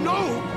No!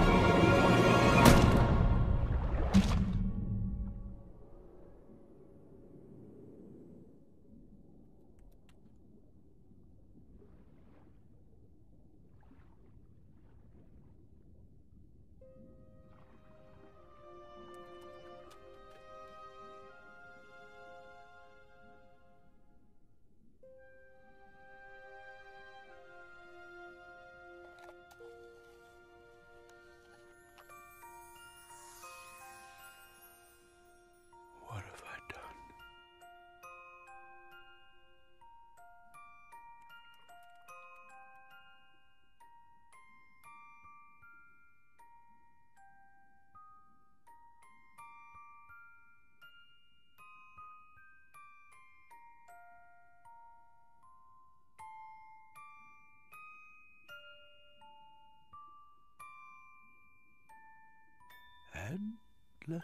Endless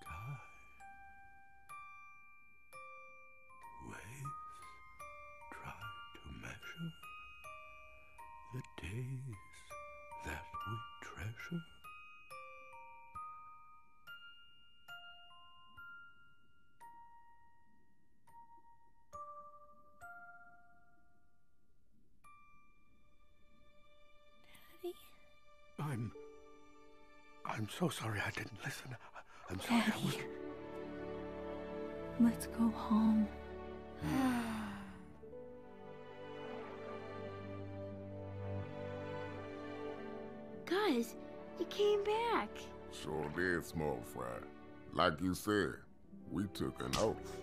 sky. Waves try to measure the days that we treasure. Daddy? I'm. I'm so sorry I didn't listen. I- I'm sorry. I was... Let's go home. Guys, you came back. Sure did, small fry. Like you said, we took an oath.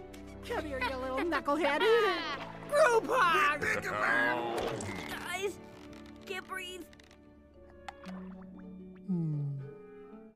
Come here, you little knucklehead. Group hug! Guys, can't breathe.